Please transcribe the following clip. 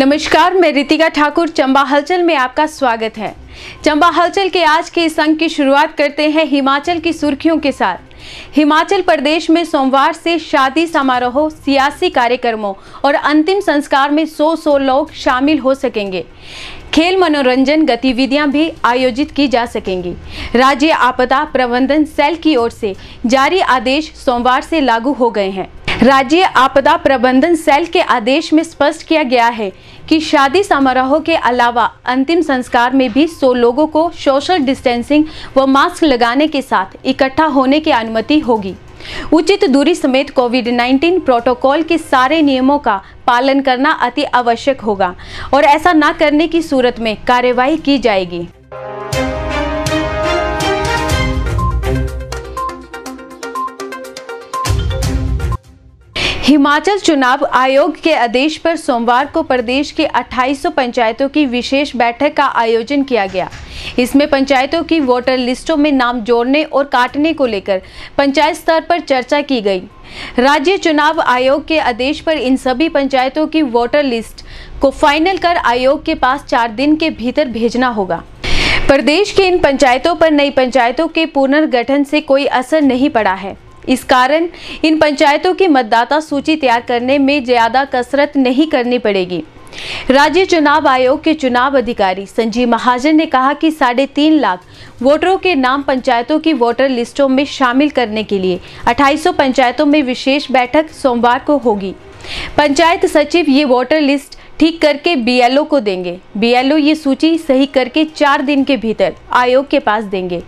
नमस्कार, मैं रितिका ठाकुर, चंबा हलचल में आपका स्वागत है। चंबा हलचल के आज के इस अंक की शुरुआत करते हैं हिमाचल की सुर्खियों के साथ। हिमाचल प्रदेश में सोमवार से शादी समारोह, सियासी कार्यक्रमों और अंतिम संस्कार में 100-100 लोग शामिल हो सकेंगे। खेल मनोरंजन गतिविधियाँ भी आयोजित की जा सकेंगी। राज्य आपदा प्रबंधन सेल की ओर से जारी आदेश सोमवार से लागू हो गए हैं। राज्य आपदा प्रबंधन सेल के आदेश में स्पष्ट किया गया है कि शादी समारोह के अलावा अंतिम संस्कार में भी 100 लोगों को सोशल डिस्टेंसिंग व मास्क लगाने के साथ इकट्ठा होने की अनुमति होगी। उचित दूरी समेत कोविड 19 प्रोटोकॉल के सारे नियमों का पालन करना अति आवश्यक होगा और ऐसा न करने की सूरत में कार्यवाही की जाएगी। हिमाचल चुनाव आयोग के आदेश पर सोमवार को प्रदेश के 2800 पंचायतों की विशेष बैठक का आयोजन किया गया। इसमें पंचायतों की वोटर लिस्टों में नाम जोड़ने और काटने को लेकर पंचायत स्तर पर चर्चा की गई। राज्य चुनाव आयोग के आदेश पर इन सभी पंचायतों की वोटर लिस्ट को फाइनल कर आयोग के पास चार दिन के भीतर भेजना होगा। प्रदेश के इन पंचायतों पर नई पंचायतों के पुनर्गठन से कोई असर नहीं पड़ा है। इस कारण इन पंचायतों की मतदाता सूची तैयार करने में ज़्यादा कसरत नहीं करनी पड़ेगी। राज्य चुनाव आयोग के चुनाव अधिकारी संजीव महाजन ने कहा कि साढ़े तीन लाख वोटरों के नाम पंचायतों की वोटर लिस्टों में शामिल करने के लिए 2800 पंचायतों में विशेष बैठक सोमवार को होगी। पंचायत सचिव ये वोटर लिस्ट ठीक करके बीएलओ को देंगे। बीएलओ ये सूची सही करके चार दिन के भीतर आयोग के पास देंगे।